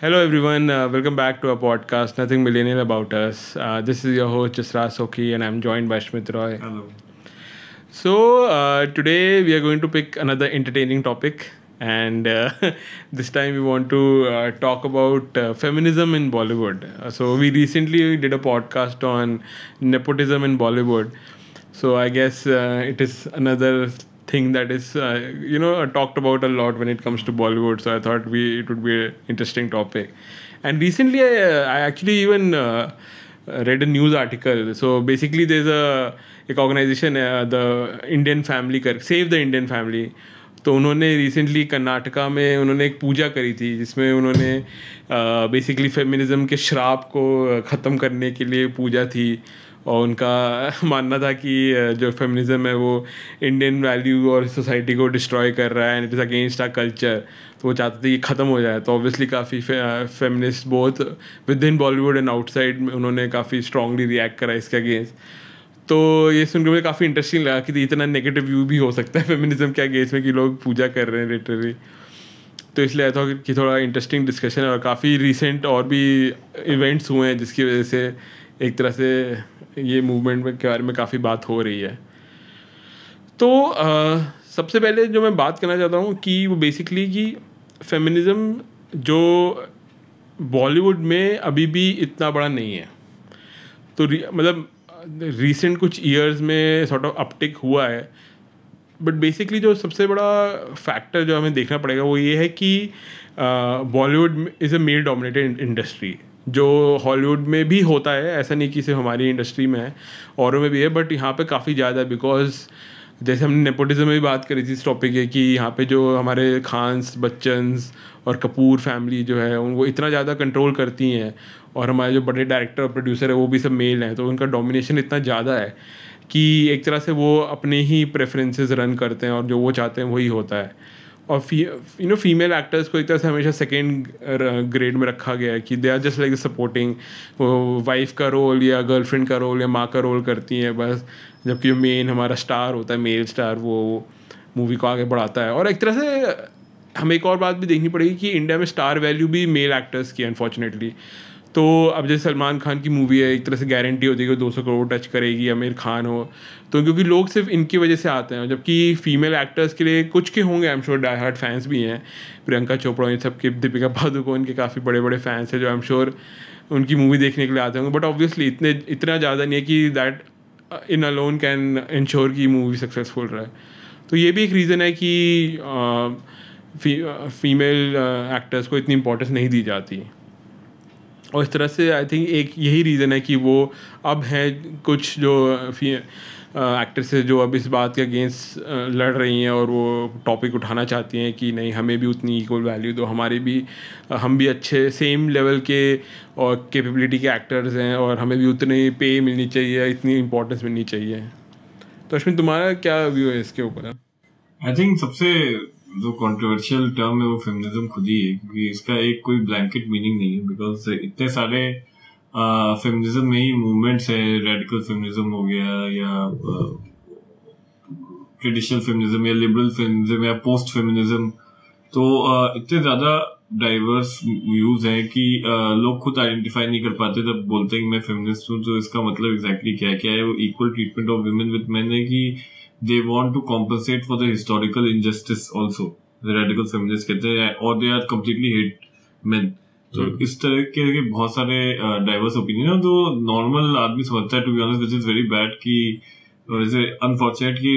Hello, everyone. Uh, welcome back to our podcast, Nothing Millennial About Us. Uh, this is your host, Chisra Sokhi, and I'm joined by Shmit Roy. Hello. So, uh, today we are going to pick another entertaining topic, and uh, this time we want to uh, talk about uh, feminism in Bollywood. Uh, so we recently did a podcast on nepotism in Bollywood. So I guess uh, it is another thing that is uh, you know talked about a lot when it comes to Bollywood. So I thought we it would be an interesting topic. And recently I, I actually even read a news article. So basically there's a, a organization the Indian Family Save the Indian Family तो उन्होंने recently Karnataka में उन्होंने एक पूजा करी थी, जिसमें उन्होंने basically feminism के श्राप को ख़त्म करने के लिए पूजा थी। और उनका मानना था कि जो फेमिनिज्म है वो इंडियन वैल्यू और सोसाइटी को डिस्ट्रॉय कर रहा है and it is against our culture तो वो चाहते थे कि ख़त्म हो जाए। तो ऑब्वियसली काफ़ी फेमिनिस्ट बहुत within Bollywood and outside में उन्होंने काफ़ी स्ट्रांगली रिएक्ट करा इसके अगेंस्ट तो ये सुनकर मुझे काफ़ी इंटरेस्टिंग लगा कि इतना नेगेटिव व्यू भी हो सकता है फेमिनिज्म के अगेंस्ट में कि लोग पूजा कर रहे हैं लिटरली तो इसलिए था कि थोड़ा इंटरेस्टिंग डिस्कशन है और काफ़ी रिसेंट और भी इवेंट्स हुए हैं जिसकी वजह से एक तरह से ये मूवमेंट के बारे में काफ़ी बात हो रही है। तो आ, सबसे पहले जो मैं बात करना चाहता हूँ कि वो बेसिकली कि फेमिनिज़म जो बॉलीवुड में अभी भी इतना बड़ा नहीं है। तो मतलब रिसेंट कुछ ईयर्स में सॉर्ट ऑफ़ अपटिक हुआ है। बट बेसिकली जो सबसे बड़ा फैक्टर जो हमें देखना पड़ेगा वो ये है कि Bollywood is a male dominated industry जो हॉलीवुड में भी होता है, ऐसा नहीं कि सिर्फ़ हमारी इंडस्ट्री में है, औरों में भी है बट यहाँ पे काफ़ी ज़्यादा है बिकॉज़ जैसे हमने नेपोटिज्म में भी बात करी थी इस टॉपिक है कि यहाँ पे जो हमारे खान्स, बच्चन्स और कपूर फैमिली जो है, उनको इतना ज़्यादा कंट्रोल करती हैं और हमारे जो बड़े डायरेक्टर और प्रोड्यूसर है, वो भी सब मेल हैं तो उनका डोमिनेशन इतना ज़्यादा है कि एक तरह से वो अपने ही प्रेफरेंसेस रन करते हैं और जो वो चाहते हैं, वही होता है। और यू नो फीमेल एक्टर्स को एक तरह से हमेशा सेकेंड ग्रेड में रखा गया है कि they are just like supporting wife का रोल या गर्लफ्रेंड का रोल या माँ का रोल करती हैं, बस। जबकि जो मेन हमारा स्टार होता है मेल स्टार वो मूवी को आगे बढ़ाता है। और एक तरह से हमें एक और बात भी देखनी पड़ेगी कि इंडिया में स्टार वैल्यू भी मेल एक्टर्स की अनफॉर्चुनेटली तो अब जैसे सलमान खान की मूवी है, एक तरह से गारंटी है कि दो सौ करोड़ टच करेगी, आमिर खान हो। तो क्योंकि लोग सिर्फ़ इनकी वजह से आते हैं, जबकि फीमेल एक्टर्स के लिए कुछ के होंगे I am sure die hard fans भी हैं। प्रियंका चोपड़ा इन सब के दीपिका पादुकोण के काफ़ी बड़े बड़े फैंस हैं, जो आई एम श्योर उनकी मूवी देखने के लिए आते होंगे। बट ऑब्वियसली इतने, इतना ज़्यादा नहीं है कि that in alone can ensure की मूवी सक्सेसफुल रहे। तो ये भी एक रीज़न है कि फीमेल एक्टर्स को इतनी इंपॉर्टेंस नहीं दी जाती। और इस तरह से आई थिंक एक यही रीज़न है कि वो अब हैं कुछ जो एक्ट्रेसेस जो अब इस बात के अगेंस्ट लड़ रही हैं और वो टॉपिक उठाना चाहती हैं कि नहीं, हमें भी उतनी इक्वल वैल्यू दो, हमारे भी हम भी अच्छे सेम लेवल के और कैपेबिलिटी के एक्टर्स हैं और हमें भी उतनी पे मिलनी चाहिए, इतनी इम्पोर्टेंस मिलनी चाहिए। तो अश्विन, तुम्हारा क्या व्यू है इसके ऊपर? आई थिंक सबसे जो कंट्रोवर्शियल टर्म है वो फेमिनिज्म खुद ही है, क्योंकि इसका एक कोई ब्लैंकेट मीनिंग नहीं है बिकॉज़ इतने सारे फेमिनिज्म में ही मूवमेंट्स है रेडिकल फेमिनिज्म हो गया या ट्रेडिशनल फेमिनिज्म या लिबरल फेमिनिज्म या पोस्ट फेमिनिज्म तो इतने ज़्यादा डाइवर्स व्यूज़ हैं कि लोग खुद आइडेंटिफाई नहीं कर पाते जब बोलते हैं कि मैं फेमिनिस्ट हूँ तो इसका मतलब एग्जैक्टली exactly क्या क्या है? वो equal treatment of women with man है कि they want to compensate for the historical injustice also radical feminist कहते हैं और they are completely hate men तो हम्म। इस तरह के बहुत सारे डाइवर्स ओपिनियन है जो नॉर्मल आदमी समझता है to be honest which is very bad की वैसे अनफॉर्चुनेट की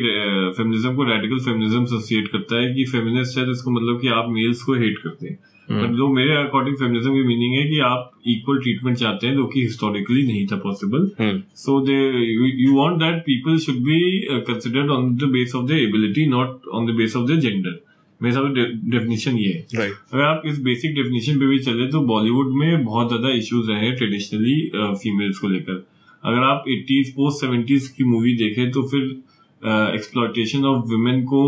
फेमिनिज्म को रेडिकल फेमिनिज्म एसोसिएट करता है कि फेमिनिस्ट है तो इसको मतलब कि आप मेल्स को हेट करते हैं। But hmm. जो मेरे अकॉर्डिंग फेमिनिज्म की मीनिंग है कि आप इक्वल ट्रीटमेंट चाहते हैं जो कि हिस्टोरिकली नहीं था possible so they you want that people should be considered on the base of the ability not on the base of the gender मेरे हिसाब से डेफिनेशन ये है। Right. अगर आप इस बेसिक डेफिनेशन पे भी चले तो बॉलीवुड में बहुत ज़्यादा इश्यूज़ रहे हैं ट्रेडिशनली फीमेल्स को लेकर। अगर आप एटीज पोस्ट सेवेंटीज की मूवी देखें तो फिर एक्सप्लॉटेशन ऑफ़ वुमेन को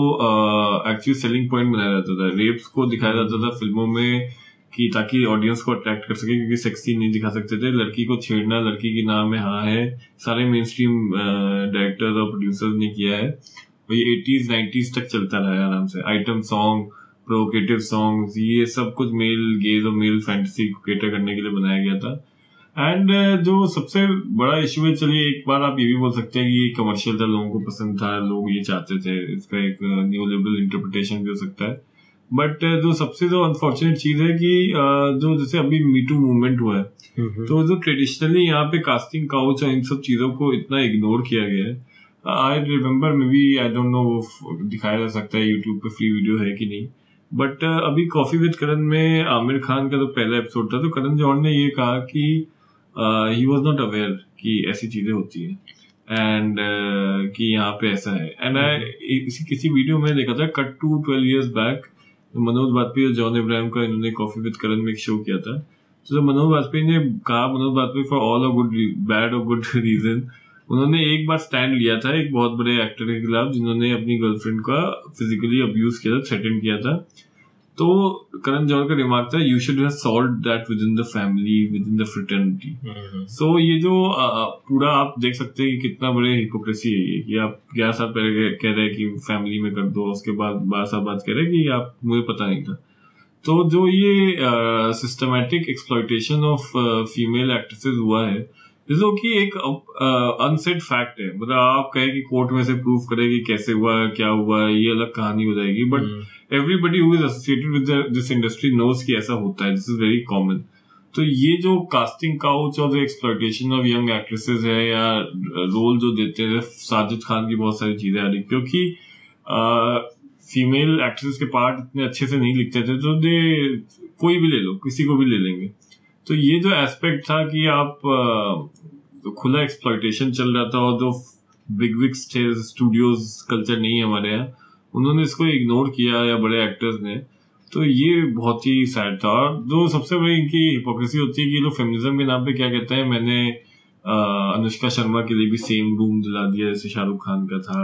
एक्चुअली सेलिंग पॉइंट बनाया जाता था। रेप्स को दिखाया जाता था फ़िल्मों में कि ताकि ऑडियंस को अट्रैक्ट कर सके, क्योंकि सेक्सी नहीं दिखा सकते थे। लड़की को छेड़ना, लड़की के नाम में हाँ है। सारे मेन स्ट्रीम डायरेक्टर्स और प्रोड्यूसर्स ने किया है। और ये एटीज नाइन्टीज तक चलता रहा है आराम से। आइटम सॉन्ग प्रोवोकेटिव सॉन्ग्स ये सब कुछ मेल गेज और मेल फैंटेसी को केटर करने के लिए बनाया गया था। एंड uh, जो सबसे बड़ा इशू है चलिए एक बार आप ये भी बोल सकते हैं कि ये कमर्शियल था लोगों को पसंद था लोग ये चाहते थे इसका एक न्यू लेवल इंटरप्रिटेशन भी हो सकता है। बट जो सबसे जो अनफॉर्चुनेट चीज़ है कि जो जैसे अभी मीटू मूवमेंट हुआ है तो जो ट्रेडिशनली यहाँ पे कास्टिंग काउच और इन सब चीज़ों को इतना इग्नोर किया गया है। I remember maybe I don't know वो दिखाया जा सकता है यूट्यूब पे फ्री वीडियो है कि नहीं। बट अभी कॉफ़ी विद करण में आमिर खान का जो पहला एपिसोड था तो करण जौहर ने ये कहा कि ही वॉज़ नॉट अवेयर कि ऐसी चीज़ें होती हैं। एंड uh, कि यहाँ पे ऐसा है। एंड आई इसी किसी वीडियो में देखा था cut to twelve years back Manoj Vajpayee और जॉन इब्राहिम का इन्होंने कॉफ़ी विद करण में एक शो किया था। तो मनोज वाजपेयी ने कहा Manoj Vajpayee for all a good bad और गुड रीजन उन्होंने एक बार स्टैंड लिया था एक बहुत बड़े एक्टर के खिलाफ जिन्होंने अपनी गर्लफ्रेंड का फिजिकली अब्यूज किया था थ्रेटन किया था। तो करण जौहर का रिमार्क था you should have solve that within the family within the fraternity so ये जो पूरा आप देख सकते हैं कि कितना बड़े हिपोक्रेसी है ये कि आप ग्यारह साल पहले कह रहे हैं कि फैमिली में कर दो उसके बाद बारह साल बाद कह रहे हैं कि आप मुझे पता नहीं था। तो जो ये systematic exploitation of female actresses हुआ है जो कि एक अनसेड फैक्ट है। मतलब आप कहे कि कोर्ट में से प्रूफ करे कि कैसे हुआ क्या हुआ ये अलग कहानी हो जाएगी। But everybody who is associated with this industry knows कि ऐसा होता है दिस इज़ वेरी कॉमन तो ये जो कास्टिंग काउच और जो एक्सप्लोइटेशन ऑफ़ यंग एक्ट्रेसेस है या रोल जो देते हैं, साजिद खान की बहुत सारी चीज़ें आ रही क्योंकि फीमेल एक्ट्रेस के पार्ट इतने अच्छे से नहीं लिखते थे तो दे, कोई भी ले लो, किसी को भी ले लेंगे। तो ये जो एस्पेक्ट था कि आप तो खुला एक्सप्लॉयटेशन चल रहा था और जो बिग विक्स थे स्टूडियोज कल्चर नहीं है हमारे यहाँ उन्होंने इसको इग्नोर किया या बड़े एक्टर्स ने तो ये बहुत ही सैड था। और जो सबसे बड़ी इनकी हिपोक्रेसी होती है कि लोग फेमिनिज्म के नाम पे क्या कहते हैं मैंने अनुष्का शर्मा के लिए भी सेम रूम दिला दिया जैसे शाहरुख खान का था।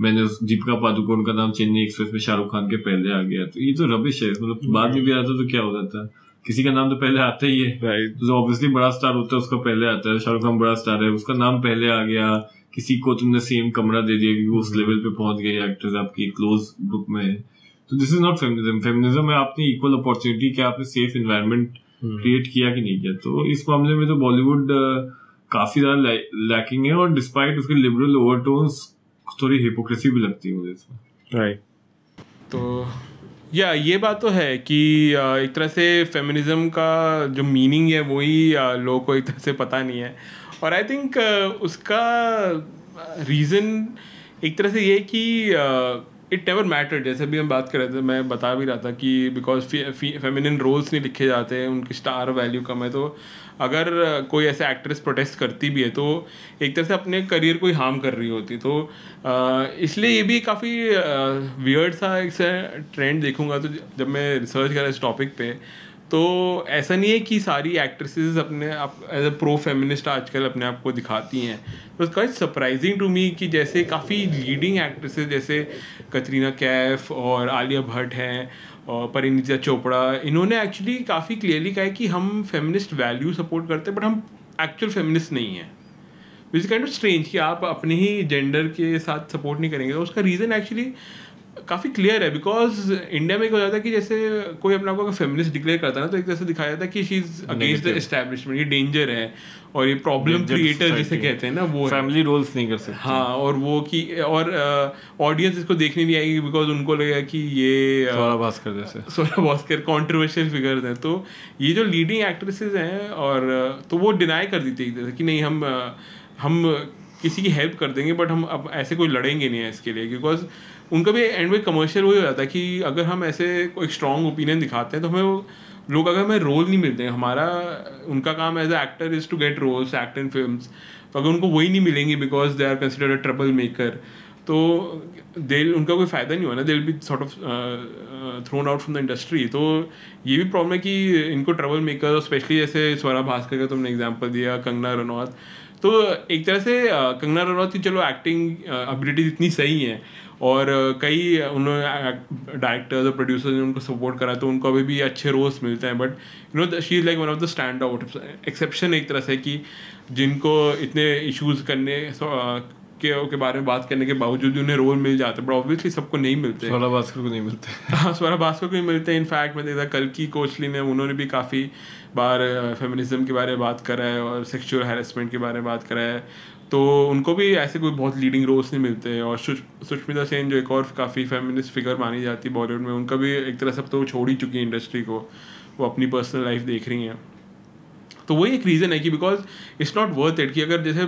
मैंने दीपिका पादुकोण का नाम चेन्नई एक्सप्रेस में शाहरुख खान के पहले आ गया। तो ये तो रबिश है। मतलब बाद में भी आता तो क्या हो जाता किसी का नाम तो पहले आता ही है। राइट जो ऑब्वियसली बड़ा स्टार होता है उसका पहले आता है। शाहरुख खान बड़ा स्टार है उसका नाम पहले आ गया। किसी को तुमने सेम कमरा दे दिया क्योंकि उस लेवल पे पहुँच गए एक्टर्स आपकी क्लोज ग्रुप में है। तो this is not feminism feminism में आपने इक्वल अपॉर्चुनिटी क्या आपने सेफ़ इन्वायरमेंट क्रिएट किया कि नहीं किया? तो इस मामले में तो बॉलीवुड काफ़ी ज़्यादा लैकिंग है और डिस्पाइट उसके लिबरल ओवरटोन्स थोड़ी हिपोक्रेसी भी लगती है मुझे इसमें। राइट तो या ये बात तो है कि एक तरह से फेमिनिज्म का जो मीनिंग है वही लोगों को एक तरह से पता नहीं है। और आई थिंक उसका रीज़न एक तरह से ये कि इट नेवर मैटर जैसे भी हम बात कर रहे थे, मैं बता भी रहा था कि बिकॉज़ फेमिनिन रोल्स नहीं लिखे जाते हैं उनकी स्टार वैल्यू कम है तो अगर कोई ऐसे एक्ट्रेस प्रोटेस्ट करती भी है तो एक तरह से अपने करियर को ही हार्म कर रही होती। तो इसलिए ये भी काफ़ी वियर्ड सा एक ट्रेंड देखूँगा तो जब मैं रिसर्च करा इस टॉपिक पे तो ऐसा नहीं है कि सारी एक्ट्रेसेस अपने आप एज अ प्रो फेमिनिस्ट आजकल अपने आप को दिखाती हैं। तो क्वाइट सरप्राइजिंग टू मी कि जैसे काफ़ी लीडिंग एक्ट्रेसेस जैसे कतरीना कैफ और आलिया भट्ट हैं और परिणीता चोपड़ा, इन्होंने एक्चुअली काफ़ी क्लियरली कहा है कि हम फेमिनिस्ट वैल्यू सपोर्ट करते हैं बट हम एक्चुअल फेमिनिस्ट नहीं हैं। विच काइंड ऑफ़ स्ट्रेंज कि आप अपने ही जेंडर के साथ सपोर्ट नहीं करेंगे। तो उसका रीज़न एक्चुअली काफ़ी क्लियर है बिकॉज़ इंडिया में क्या हो जाता है कि जैसे कोई अपने आपको फेमिनिस्ट डिक्लेयर करता है ना तो एक तरह से दिखाया जाता है कि she is against the establishment ये डेंजर है और ये प्रॉब्लम क्रिएटर जिसे कहते हैं ना वो फैमिली रोल्स नहीं कर सकते। हाँ और वो कि और ऑडियंस इसको देखने नहीं आएगी बिकॉज़ उनको लगेगा कि ये सोरा भास्कर जैसे। सोरा भास्कर कॉन्ट्रोवर्शियल फिगर्स हैं तो ये जो लीडिंग एक्ट्रेसेस हैं और तो वो डिनाई कर दी थी कि नहीं हम हम किसी की हेल्प कर देंगे बट हम अब ऐसे कोई लड़ेंगे नहीं है इसके लिए बिकॉज़ उनका भी एंड में कमर्शियल वही हो जाता है कि अगर हम ऐसे कोई स्ट्रॉन्ग ओपिनियन दिखाते हैं तो हमें वो लोग अगर हमें रोल नहीं मिलते हैं, हमारा, उनका काम as a actor is to get roles act in film तो अगर उनको वही नहीं मिलेंगी because they are considered a trouble maker तो दे उनका कोई फ़ायदा नहीं हुआ ना दिल be sort of thrown out from the industry तो ये भी प्रॉब्लम है कि इनको ट्रबल मेकर स्पेशली जैसे स्वरा भास्कर का तुमने एग्ज़ाम्पल दिया, कंगना रनौत. तो एक तरह से कंगना रनौत की चलो एक्टिंग एबिलिटीज इतनी सही हैं और कई उन्होंने डायरेक्टर्स और प्रोड्यूसर्स ने उनको सपोर्ट करा तो उनको अभी भी अच्छे रोल्स मिलते हैं but you know she is like one of the stand out exception एक तरह से कि जिनको इतने इश्यूज़ करने के के बारे में बात करने के बावजूद भी उन्हें रोल मिल जाते हैं बट ऑब्वियसली सबको नहीं मिलते स्वरा भास्कर को नहीं मिलते। हाँ स्वरा भास्कर को भी मिलते। हैं इनफैक्ट मैं देखा कल की कोचली ने उन्होंने भी काफ़ी बार फेमिनिज्म के बारे में बात करा है और सेक्सुअल हैरेसमेंट के बारे में बात करा है। तो उनको भी ऐसे कोई बहुत लीडिंग रोल्स नहीं मिलते हैं। और सुष- सुष्मिता सेन जो एक और काफ़ी फेमिनिस्ट फिगर मानी जाती है बॉलीवुड में, उनका भी एक तरह से तो छोड़ ही चुकी है इंडस्ट्री को। वो अपनी पर्सनल लाइफ देख रही हैं। तो वही एक रीज़न है कि because it's not worth it कि अगर जैसे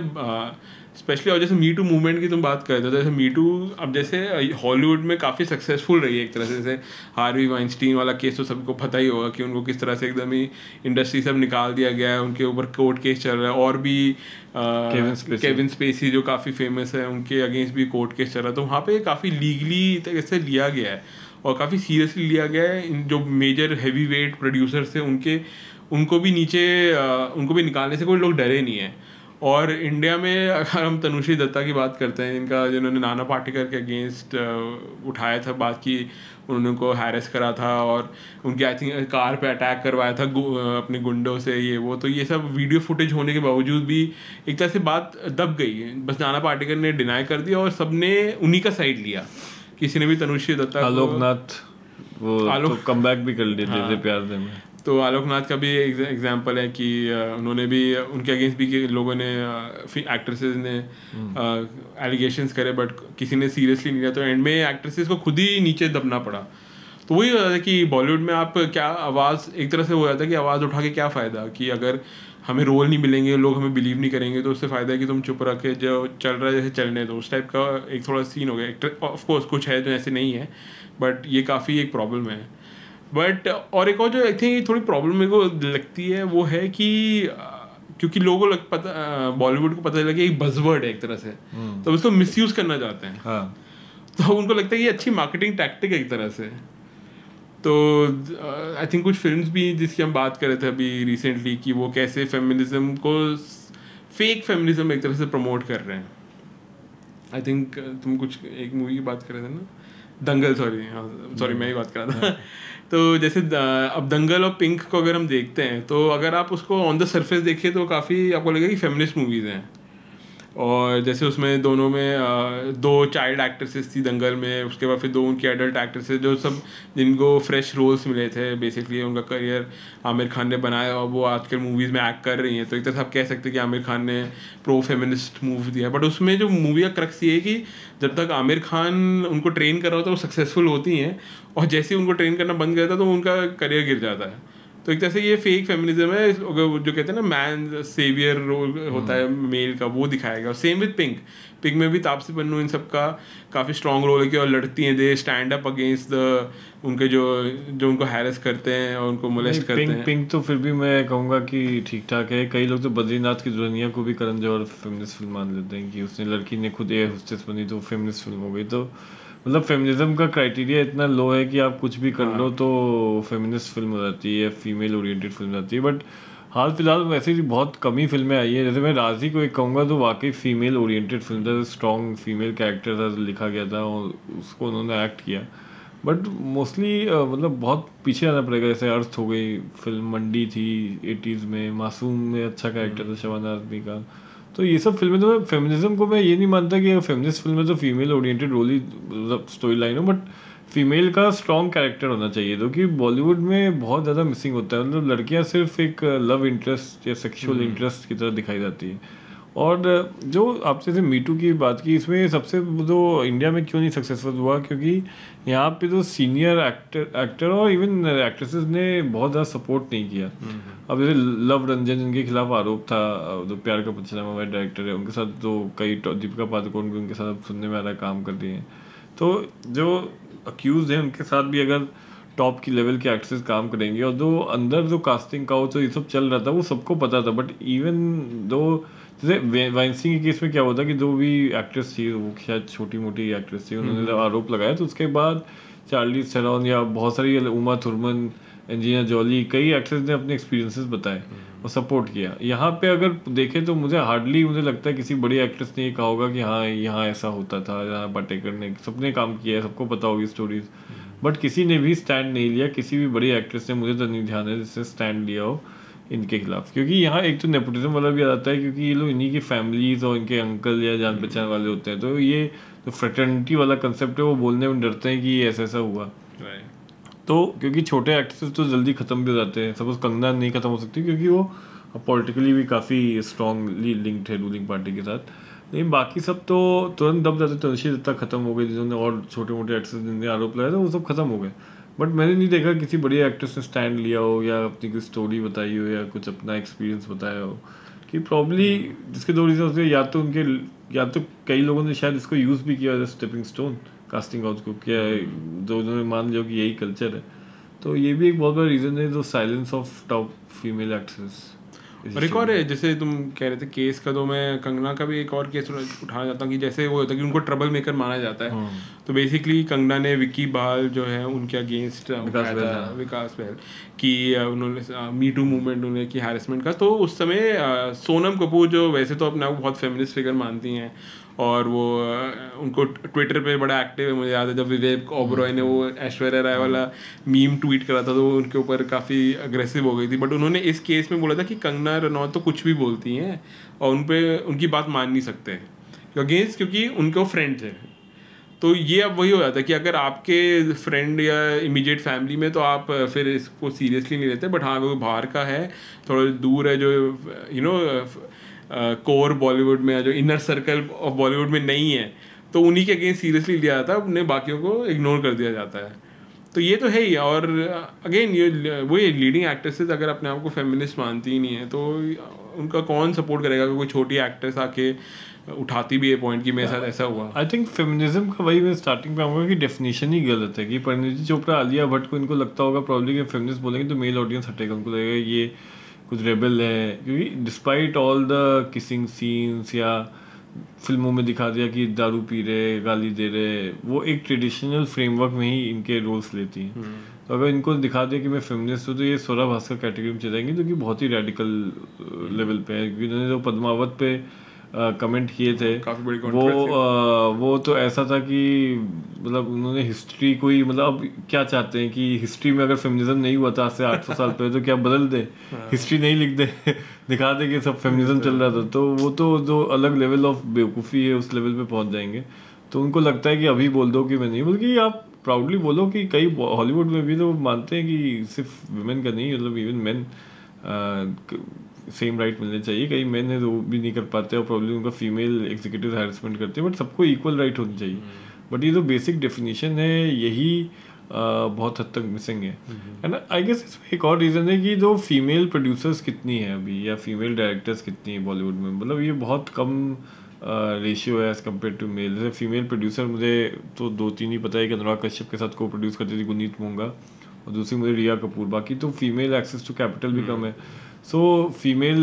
स्पेशली और जैसे मी टू मूवमेंट की तुम बात कर रहे थे तो जैसे मी टू अब जैसे हॉलीवुड में काफ़ी सक्सेसफुल रही है एक तरह से जैसे हार्वी वाइंस्टीन वाला केस तो सबको पता ही होगा कि उनको किस तरह से एकदम ही इंडस्ट्री सब निकाल दिया गया है उनके ऊपर कोर्ट केस चल रहा है और भी केविन स्पेसी जो काफ़ी फ़ेमस है उनके अगेंस्ट भी कोर्ट केस चल रहा है तो वहाँ पे काफ़ी लीगली तरह से लिया गया है और काफ़ी सीरियसली लिया गया है इन जो मेजर हैवी वेट प्रोड्यूसर्स थे उनके उनको भी नीचे उनको भी निकालने से कोई लोग डरे नहीं है। और इंडिया में अगर हम तनुश्री दत्ता की बात करते हैं इनका जिन्होंने नाना पाटेकर के अगेंस्ट उठाया था बात की उन्होंने उनको हैरेस करा था और उनकी आई थिंक कार पे अटैक करवाया था अपने गुंडों से ये वो तो ये सब वीडियो फुटेज होने के बावजूद भी एक तरह से बात दब गई है। बस नाना पाटेकर ने डिनाई कर दिया और सबने उन्हीं का साइड लिया। किसी ने भी तनुश्री दत्ता को आलोकनाथ वो आलोक- तो कम भी कर लेते थे प्यार में तो आलोकनाथ का भी एग्ज़ाम्पल है कि उन्होंने भी उनके अगेंस्ट भी लोगों ने एक्ट्रेसेस ने एलिगेशंस करे बट किसी ने सीरियसली नहीं लिया तो एंड में एक्ट्रेसेस को खुद ही नीचे दबना पड़ा। तो वही हो जाता है कि बॉलीवुड में आप क्या आवाज़ एक तरह से हो जाता है कि आवाज़ उठा के क्या फ़ायदा कि अगर हमें रोल नहीं मिलेंगे लोग हमें बिलीव नहीं करेंगे तो उससे फ़ायदा है कि तुम चुप रखे जो चल रहा है जैसे चलने दो। उस टाइप का एक थोड़ा सीन हो गया। ऑफ़ कोर्स कुछ है जो ऐसे नहीं है बट ये काफ़ी एक प्रॉब्लम है। बट और एक और जो आई थिंक थोड़ी प्रॉब्लम मेरे को लगती है वो है कि क्योंकि लोगों को लग पता बॉलीवुड को पता चला कि एक बजवर्ड है एक तरह से। तो उसको मिसयूज करना चाहते हैं। हाँ। तो उनको लगता है कि ये अच्छी मार्केटिंग टैक्टिक है एक तरह से। तो आई थिंक कुछ फिल्म्स भी जिसकी हम बात कर रहे थे अभी रिसेंटली कि वो कैसे फेमिनिज्म को फेक फेमिनिज्म एक तरह से प्रमोट कर रहे हैं। आई थिंक तुम कुछ एक मूवी की बात कर रहे थे ना? दंगल सॉरी हाँ सॉरी मैं ही बात कर रहा था। तो जैसे अब दंगल और पिंक को अगर हम देखते हैं तो अगर आप उसको ऑन द सर्फेस देखिए तो काफ़ी आपको लगेगा कि फेमिनिस्ट मूवीज़ हैं। और जैसे उसमें दोनों में दो चाइल्ड एक्ट्रेसेस थी दंगल में, उसके बाद फिर दो उनकी एडल्ट एक्ट्रेसेस जो सब जिनको फ्रेश रोल्स मिले थे बेसिकली उनका करियर आमिर खान ने बनाया और वो आजकल मूवीज़ में एक्ट कर रही हैं। तो एक तरह आप कह सकते हैं कि आमिर खान ने प्रो फेमिनिस्ट मूव दिया। बट उसमें जो मूवी का क्रक्स ये है कि जब तक आमिर खान उनको ट्रेन कर रहा होता है, वो सक्सेसफुल होती हैं, और जैसे ही उनको ट्रेन करना बंद करता है तो उनका करियर गिर जाता है। तो एक तरह से ये फेक फेमिनिज्म है जो कहते हैं ना मैन सेवियर रोल होता है मेल का वो दिखाया गया सेम विद पिंक पिंक में भी तापसी पन्नू इन सब का काफ़ी स्ट्रॉन्ग रोल है कि और लड़ती हैं they stand up against the उनके जो जो उनको हैरेस करते हैं और उनको मोलेस्ट करते पिंक हैं। पिंक तो फिर भी मैं कहूँगा कि ठीक ठाक है। कई लोग तो बद्रीनाथ की दुनिया को भी करण जौहर फेमिनिस्ट फ़िल्म मान लेते हैं कि उसने लड़की ने खुद एयर होस्टेस बनी तो फेमिनिस्ट फ़िल्म हो गई तो मतलब फेमिनिज्म का क्राइटेरिया इतना लो है कि आप कुछ भी कर लो तो फेमिनिस्ट फ़िल्म हो जाती है फीमेल ओरिएंटेड फ़िल्म हो जाती है बट हाल फ़िलहाल वैसे ही बहुत कम ही फ़िल्में आई है। जैसे मैं राज़ी को एक कहूँगा तो वाकई फीमेल ओरिएंटेड फ़िल्म था स्ट्रॉन्ग फीमेल कैरेक्टर था लिखा गया था और उसको उन्होंने एक्ट किया। बट मोस्टली मतलब बहुत पीछे आना पड़ेगा। जैसे अर्थ हो गई फ़िल्म मंडी थी एटीज़ में मासूम में अच्छा कैरेक्टर था शबाना आदमी का तो ये सब फ़िल्में तो फेमिनिज्म को मैं ये नहीं मानता कि फेमिनिस्ट फ़िल्म में तो फीमेल ओरिएंटेड रोल ही मतलब स्टोरी लाइन हो बट फीमेल का स्ट्रॉन्ग कैरेक्टर होना चाहिए तो कि बॉलीवुड में बहुत ज़्यादा मिसिंग होता है। मतलब लड़कियाँ सिर्फ़ एक लव इंटरेस्ट या सेक्शुअल इंटरेस्ट की तरह दिखाई जाती है। और जो आपसे जैसे मीटू की बात की इसमें सबसे जो इंडिया में क्यों नहीं सक्सेसफुल हुआ? क्योंकि यहाँ पे जो सीनियर एक्टर एक्टर और इवन एक्ट्रेसेस ने बहुत ज़्यादा सपोर्ट नहीं किया। अब जैसे लव रंजन जिनके खिलाफ आरोप था जो प्यार का पंचनामा वाले डायरेक्टर है उनके साथ जो कई दीपिका पादुकोण भी उनके साथ सुनने में आ रहा काम कर दिए हैं। तो जो अक्यूज हैं उनके साथ भी अगर टॉप की लेवल के एक्ट्रेस काम करेंगे और जो अंदर जो कास्टिंग का जो ये सब चल रहा था वो सबको पता था। बट इवन दो जैसे वाइंसिंग के केस में क्या होता कि जो भी एक्ट्रेस थी वो शायद छोटी मोटी एक्ट्रेस थी उन्होंने जब आरोप लगाया। तो उसके बाद चार्ली सेरॉन या बहुत सारी उमा थुरमन एंजिना जॉली कई एक्ट्रेस ने अपने एक्सपीरियंसेस बताए और सपोर्ट किया। यहाँ पे अगर देखें तो मुझे हार्डली मुझे लगता है किसी बड़ी एक्ट्रेस ने ये कहा होगा कि हाँ यहाँ ऐसा होता था यहाँ पाटेकर ने सबने काम किया है सबको पता होगी स्टोरीज बट किसी ने भी स्टैंड नहीं लिया किसी भी बड़ी एक्ट्रेस ने मुझे तो नहीं ध्यान है जिससे स्टैंड लिया हो। इनके खिलाफ। क्योंकि यहाँ एक तो नेपोटिज्म वाला भी आ जाता है क्योंकि ये लोग इन्हीं की फैमिलीज़ और इनके अंकल या जान पहचान वाले होते हैं। तो ये जो फ्रेटर्निटी वाला कंसेप्ट है वो बोलने में डरते हैं कि ये ऐसा ऐसा हुआ। तो क्योंकि छोटे एक्ट्रेस तो जल्दी ख़त्म भी हो जाते हैं। सपोज़ कंगना नहीं ख़त्म हो सकती क्योंकि वो पॉलिटिकली भी काफ़ी स्ट्रॉन्गली लिंक्ड है रूलिंग पार्टी के साथ। लेकिन बाकी सब तो तुरंत दब जाते तनुषी दत्ता खत्म हो गए जिन्होंने और छोटे मोटे एक्ट्रेस जिनने आरोप लगाया था वो सब खत्म हो गए। बट मैंने नहीं देखा किसी बड़े एक्ट्रेस ने स्टैंड लिया हो या अपनी कोई स्टोरी बताई हो या कुछ अपना एक्सपीरियंस बताया हो। कि प्रॉब्ली जिसके दो रीजन होते या तो उनके, या तो कई लोगों ने शायद इसको यूज़ भी किया स्टेपिंग स्टोन कास्टिंग हाउस को क्या जो उन्होंने मान लिया कि यही कल्चर है। तो ये भी एक बहुत बड़ा रीज़न है जो silence of top female actress और एक और है जैसे तुम कह रहे थे केस का तो मैं कंगना का भी एक और केस उठाना चाहता हूँ कि जैसे वो होता है कि उनको ट्रबल मेकर माना जाता है। हाँ। तो बेसिकली कंगना ने विक्की बाल जो है उनके अगेंस्ट विकास बहल कि उन्होंने मी टू मूवमेंट उन्होंने की हैरेसमेंट का। तो उस समय सोनम कपूर जो वैसे तो अपने आप बहुत फेमिनिस्ट फिगर मानती हैं और वो उनको ट्विटर पे बड़ा एक्टिव है मुझे याद है जब विवेक ओबरॉय ने वो ऐश्वर्या राय वाला मीम ट्वीट करा था तो वो उनके ऊपर काफ़ी अग्रेसिव हो गई थी। बट उन्होंने इस केस में बोला था कि कंगना रनौत तो कुछ भी बोलती हैं और उन पर उनकी बात मान नहीं सकते। अगेंस्ट क्योंकि उनके वो फ्रेंड थे तो ये अब वही हो जाता है कि अगर आपके फ्रेंड या इमीडिएट फैमिली में तो आप फिर इसको सीरियसली नहीं लेते बट हाँ अगर बाहर का है थोड़ा दूर है जो यू नो कोर बॉलीवुड में जो इनर सर्कल ऑफ़ बॉलीवुड में नहीं है तो उन्हीं के अगेंस्ट सीरियसली लिया जाता है उन्हें बाकियों को इग्नोर कर दिया जाता है। तो ये तो है ही, और अगेन ये वही लीडिंग एक्ट्रेसेस अगर अपने आप को फेमिनिस्ट मानती ही नहीं है तो उनका कौन सपोर्ट करेगा कोई छोटी एक्ट्रेस आके उठाती भी है पॉइंट कि मेरे साथ ऐसा हुआ? आई थिंक फेमिनिज्म का वही मैं स्टार्टिंग पे आऊँगा कि डेफिनेशन ही गलत है, कि परिणीति चोपड़ा आलिया भट्ट को इनको लगता होगा प्रॉब्लम कि फेमिनिस्ट बोलेंगे तो मेल ऑडियंस हटेगा, उनको लगेगा ये कुछ रेबल है क्योंकि despite all the kissing scenes या फ़िल्मों में दिखा दिया कि दारू पी रहे गाली दे रहे वो एक ट्रेडिशनल फ्रेमवर्क में ही इनके रोल्स लेती हैं हम्म। तो अगर इनको दिखा दिया कि मैं फेमिनिस्ट हूँ तो ये स्वरा भास्कर कैटेगरी में चले जाएँगे जो कि बहुत ही रेडिकल लेवल पे है क्योंकि उन्होंने जो पद्मावत पे कमेंट किए थे। काफ़ी बड़ी वो आ, वो तो ऐसा था कि मतलब उन्होंने हिस्ट्री को ही मतलब अब क्या चाहते हैं कि हिस्ट्री में अगर फेमिनिज्म नहीं हुआ था आज से आठ सौ साल पहले तो क्या बदल दे? हिस्ट्री हाँ। नहीं लिख दे दिखा दे कि सब फेमिनिज्म चल रहा था। तो वो तो जो अलग लेवल ऑफ़ बेवकूफ़ी है उस लेवल पर पहुँच जाएँगे। तो उनको लगता है कि अभी बोल दो कि मैं नहीं बल्कि आप प्राउडली बोलो कि कई हॉलीवुड में भी तो मानते हैं कि सिर्फ़ वुमेन का नहीं मतलब इवन मैन सेम राइट मिलने चाहिए। कई मैन है वो भी नहीं कर पाते और प्रॉब्लम उनका फीमेल एग्जीक्यूटिव हैरेसमेंट करते हैं बट सबको इक्वल राइट होनी चाहिए। But hmm. ये जो बेसिक डेफिनेशन है यही आ, बहुत हद तक मिसिंग है। एंड आई गेस इसमें एक और रीज़न है कि जो फीमेल प्रोड्यूसर्स कितनी है अभी या फीमेल डायरेक्टर्स कितनी है बॉलीवुड में? मतलब ये बहुत कम रेशियो है एज़ कंपेयर टू मेल जैसे फीमेल प्रोड्यूसर मुझे तो दो तीन ही पता है कि अनुराग कश्यप के साथ को प्रोड्यूस करती थी गुनीत मोंगा और दूसरी मुझे रिया कपूर। बाकी तो फीमेल एक्सेस टू कैपिटल भी कम है। सो फीमेल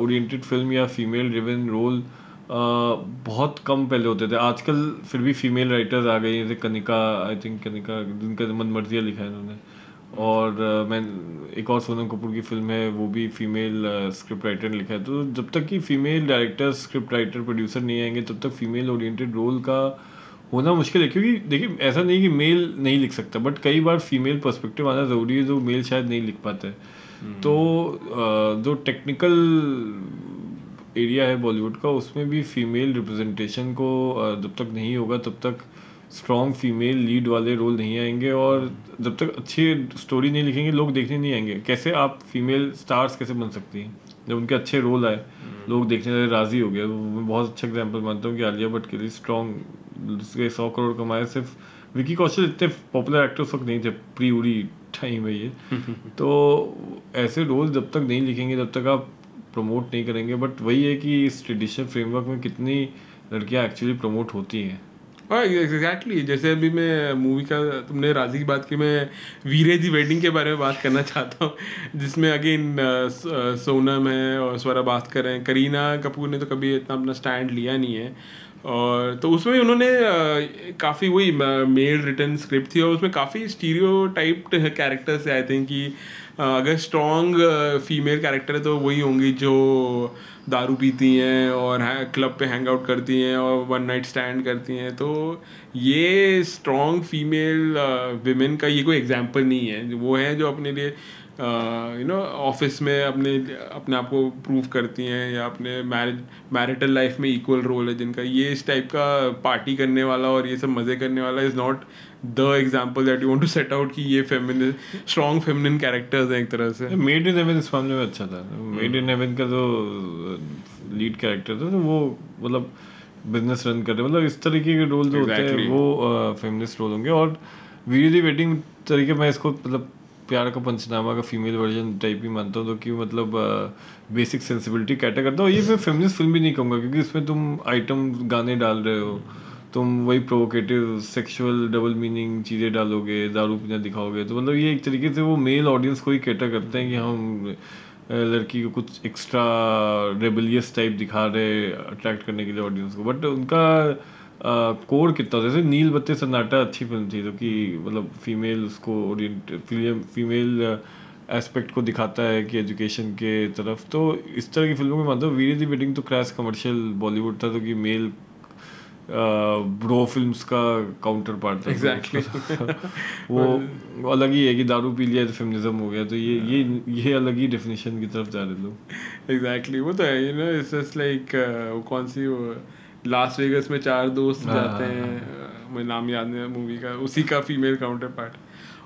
ओरिएंटेड फ़िल्म या फीमेल ड्रिवन रोल बहुत कम पहले होते थे। आजकल फिर भी फीमेल राइटर्स आ गई जैसे कनिका आई थिंक कनिका जिनका मन मर्जिया लिखा है इन्होंने। और uh, मैं एक और सोनम कपूर की फ़िल्म है वो भी फीमेल स्क्रिप्ट राइटर ने लिखा है। तो जब तक कि female director script writer producer नहीं आएँगे तब तक फीमेल ओरिएंटेड रोल का होना मुश्किल है। क्योंकि देखिए ऐसा नहीं कि मेल नहीं लिख सकता बट कई बार फीमेल पर्सपेक्टिव आना ज़रूरी है जो मेल शायद नहीं लिख पाता। है तो जो टेक्निकल एरिया है बॉलीवुड का उसमें भी फीमेल रिप्रेजेंटेशन को जब तक नहीं होगा तब तक स्ट्रॉन्ग फीमेल लीड वाले रोल नहीं आएँगे और जब तक अच्छी स्टोरी नहीं लिखेंगे लोग देखने नहीं आएँगे। कैसे आप फीमेल स्टार्स कैसे बन सकती हैं? जब उनके अच्छे रोल आए लोग देखने राज़ी हो गए। मैं बहुत अच्छा एग्ज़ाम्पल मानता हूँ कि आलिया भट्ट के लिए स्ट्रॉन्ग सौ करोड़ कमाए सिर्फ़ विकी कौशल इतने पॉपुलर एक्टर उस वक्त नहीं थे प्री उड़ी टाइम है ये। तो ऐसे रोल जब तक नहीं लिखेंगे जब तक आप प्रमोट नहीं करेंगे बट वही है कि इस ट्रेडिशनल फ्रेमवर्क में कितनी लड़कियाँ एक्चुअली प्रमोट होती हैं। हाँ एग्जैक्टली जैसे अभी मैं मूवी का तुमने राज़ी की बात की मैं वीरे दी वेडिंग के बारे में बात करना चाहता हूँ जिसमें अगेन सोनम है और स्वरा बात कर हैं। करीना कपूर ने तो कभी इतना अपना स्टैंड लिया नहीं है। और तो उसमें उन्होंने काफ़ी वही मेल रिटर्न स्क्रिप्ट थी और उसमें काफ़ी stereotyped characters I think कि अगर स्ट्रॉन्ग फीमेल कैरेक्टर है तो वही होंगी जो दारू पीती हैं और क्लब पे हैंग आउट करती हैं और वन नाइट स्टैंड करती हैं। तो ये स्ट्रॉन्ग फीमेल विमेन का ये कोई एग्ज़ाम्पल नहीं है। वो है जो अपने लिए यू नो ऑफ़िस में अपने अपने आप को प्रूव करती हैं या अपने मैरिज मैरिटल लाइफ में इक्वल रोल है जिनका। ये इस टाइप का पार्टी करने वाला और ये सब मज़े करने वाला is not the example that you want to set out कि ये फेमिन स्ट्रॉन्ग फेमिनिन कैरेक्टर्स हैं एक तरह से। मेड इन हेवन इस मामले में अच्छा था। मेड इन हेवन का जो लीड कैरेक्टर था तो वो मतलब बिज़नेस रन कर रहे मतलब इस तरीके के रोल जो exactly. होते हैं वो फेमिनिस्ट रोल होंगे। और वीडियो वेडिंग तरीके मैं इसको मतलब प्यार का पंचनामा का फीमेल वर्जन टाइप ही मानता हूँ तो कि मतलब बेसिक सेंसिबिलिटी कैटर करता हूँ। ये मैं फेमिनिस्ट फ़िल्म भी नहीं कहूँगा, क्योंकि इसमें तुम आइटम गाने डाल रहे हो, तुम वही प्रोवोकेटिव सेक्सुअल डबल मीनिंग चीज़ें डालोगे, दारू पीना दिखाओगे। तो मतलब ये एक तरीके से वो मेल ऑडियंस को ही कैटर करते हैं कि हम लड़की को कुछ एक्स्ट्रा रेबलियस टाइप दिखा रहे अट्रैक्ट करने के लिए ऑडियंस को। बट उनका कोड कितना जैसे नील बत्ते सन्नाटा अच्छी फ़िल्म थी जो कि मतलब फीमेल उसको ओरिएंट फीमेल एस्पेक्ट को दिखाता है कि एजुकेशन के तरफ़। तो इस तरह की फ़िल्मों में हूँ। वीर दी वेडिंग तो क्रैश कमर्शियल बॉलीवुड था तो कि मेल ब्रो फिल्म्स का काउंटर पार्ट था। एग्जैक्टली वो अलग ही है कि दारू पी लिया तो फेमिनिज्म हो गया। तो ये ये ये अलग ही डेफिनेशन की तरफ़ जा रहे लोग। एग्जैक्टली वो तो है you know it's just like कौन सी वो लास वेगस में चार दोस्त हाँ, जाते हाँ, हैं। मैं मुझे नाम याद नहीं मूवी का उसी का फीमेल काउंटर पार्ट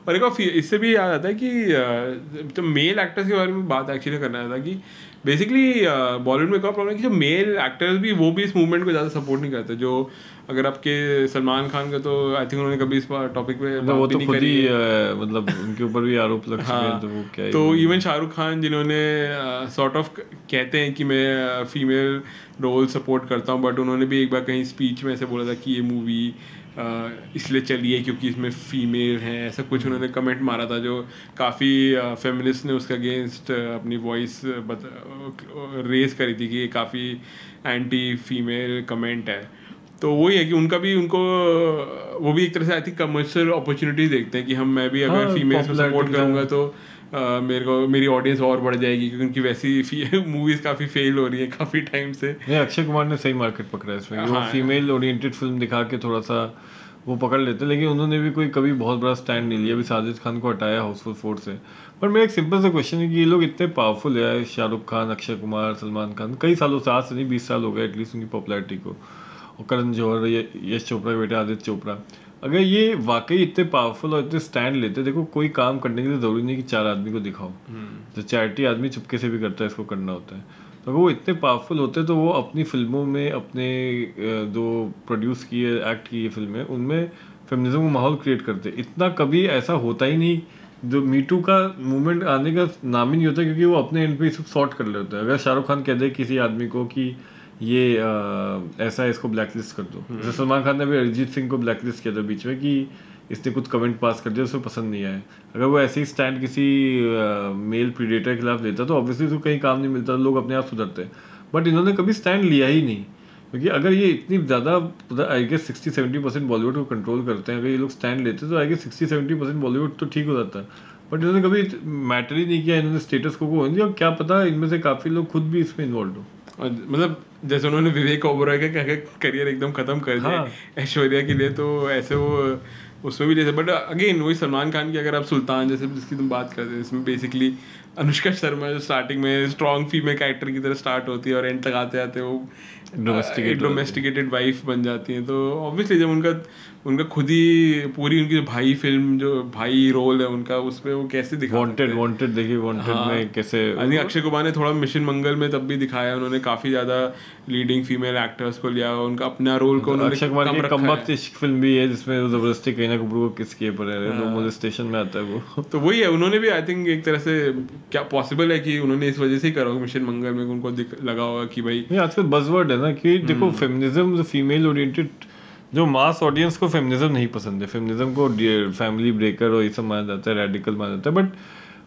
और एक और इससे भी याद आता है कि तो मेल एक्टर्स के बारे में बात एक्चुअली करना था कि बेसिकली बॉलीवुड में क्या प्रॉब्लम है कि जो मेल एक्टर्स भी वो भी इस मूवमेंट को ज़्यादा सपोर्ट नहीं करते जो अगर आपके सलमान खान का तो आई थिंक उन्होंने कभी इस टॉपिक पे मतलब वो तो खुद ही मतलब उनके ऊपर भी आरोप लग हैं तो वो क्या तो इवन शाहरुख खान जिन्होंने सॉर्ट ऑफ़ कहते हैं कि मैं फीमेल रोल सपोर्ट करता हूँ बट उन्होंने भी एक बार कहीं स्पीच में ऐसे बोला था कि ये मूवी इसलिए चलिए क्योंकि इसमें फीमेल हैं ऐसा कुछ उन्होंने कमेंट मारा था जो काफ़ी फेमिनिस्ट ने उसके अगेंस्ट अपनी वॉइस रेज करी थी कि ये काफ़ी एंटी फीमेल कमेंट है। तो वही है कि उनका भी उनको वो भी एक तरह से आई थिंक कमर्शियल अपॉर्चुनिटी देखते हैं कि हम मैं भी अगर हाँ, फीमेल सपोर्ट करूँगा तो मेरे को मेरी ऑडियंस और बढ़ जाएगी क्योंकि उनकी वैसी मूवीज़ काफ़ी फेल हो रही है काफ़ी टाइम से। नहीं अक्षय कुमार ने सही मार्केट पकड़ा है इसमें। हाँ, फीमेल ओरिएंटेड फ़िल्म दिखा के थोड़ा सा वो पकड़ लेते हैं लेकिन उन्होंने भी कोई कभी बहुत बड़ा स्टैंड नहीं लिया। अभी साजिद खान को हटाया हाउसफुल फोर से। पर मेरा एक सिंपल सा क्वेश्चन है कि ये लोग इतने पावरफुल है शाहरुख खान अक्षय कुमार सलमान खान कई सालों से आज से नहीं बीस साल हो गए एटलीस्ट उनकी पॉपुलरिटी को। और करण जौहर यश चोपड़ा के बेटे आदित्य चोपड़ा। अगर ये वाकई इतने पावरफुल और इतने स्टैंड लेते देखो कोई काम करने के लिए ज़रूरी नहीं कि चार आदमी को दिखाओ। हम्म। जो चैरिटी आदमी चुपके से भी करता है इसको करना होता है। तो अगर वो इतने पावरफुल होते तो वो अपनी फ़िल्मों में अपने जो प्रोड्यूस किए एक्ट किए फ़िल्में उनमें फेमिनिज्म का माहौल क्रिएट करते। इतना कभी ऐसा होता ही नहीं जो मीटू का मूवमेंट आने का नाम ही नहीं होता क्योंकि वो अपने एंड पे सब सॉर्ट कर लेते हैं। अगर शाहरुख खान कह दे किसी आदमी को कि ये आ, ऐसा इसको ब्लैक लिस्ट कर दो। हम्म। जैसे सलमान खान ने भी अरिजीत सिंह को ब्लैक लिस्ट किया था बीच में कि इसने कुछ कमेंट पास कर दिया उसको पसंद नहीं आया। अगर वो ऐसे ही स्टैंड किसी आ, मेल प्रीडेटर के खिलाफ लेता तो ऑब्वियसली उसको कहीं काम नहीं मिलता लोग अपने आप सुधरते बट इन्होंने कभी स्टैंड लिया ही नहीं। क्योंकि अगर ये इतनी ज़्यादा I guess sixty seventy percent Bollywood को कंट्रोल करते हैं अगर ये लोग स्टैंड लेते तो I guess sixty seventy percent Bollywood तो ठीक हो जाता बट इन्होंने कभी मैटर ही नहीं किया इन्होंने स्टेटस को को और क्या पता इनमें से काफ़ी लोग खुद भी इसमें इन्वॉल्व हो। मतलब जैसे उन्होंने विवेक ओबरॉय का करियर एकदम खत्म कर दिया हाँ. ऐश्वर्या के लिए तो ऐसे वो उसमें भी जैसे बट अगेन वही सलमान खान की अगर आप सुल्तान जैसे जिसकी तुम बात करते हो इसमें बेसिकली अनुष्का शर्मा जो स्टार्टिंग में स्ट्रॉन्ग फीमेल कैरेक्टर की तरह स्टार्ट होती है और एंड तक आते आते वो डोमेस्टिकेटेड वाइफ बन जाती है तो ऑब्वियसली जब उनका उनका खुद ही पूरी उनकी जो भाई फ़िल्म जो भाई रोल है उनका उसमें वो कैसे दिखा वांटेड वांटेड देखिए वांटेड हाँ, में कैसे आई अक्षय कुमार ने थोड़ा मिशन मंगल में तब भी दिखाया उन्होंने काफ़ी ज़्यादा लीडिंग फीमेल एक्टर्स को लिया उनका अपना रोल को उन्होंने अक्षय कुमार की कमबख्त इश्क फ़िल्म भी है जिसमें ज़बरदस्ती कहीं कपूर को किस किए पर है हाँ। स्टेशन में आता है वो। तो वही है उन्होंने भी आई थिंक एक तरह से क्या पॉसिबल है कि उन्होंने इस वजह से ही करा मिशन मंगल में उनको लगा होगा कि भाई आजकल बजवर्ड है ना कि देखो फेमिनिज्म फीमेल ओरिएंटेड जो मास ऑडियंस को फेमिनिज्म नहीं पसंद है। फेमिनिज्म को फैमिली ब्रेकर और ये सब माना जाता है रेडिकल माना जाता है। बट